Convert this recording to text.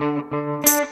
Música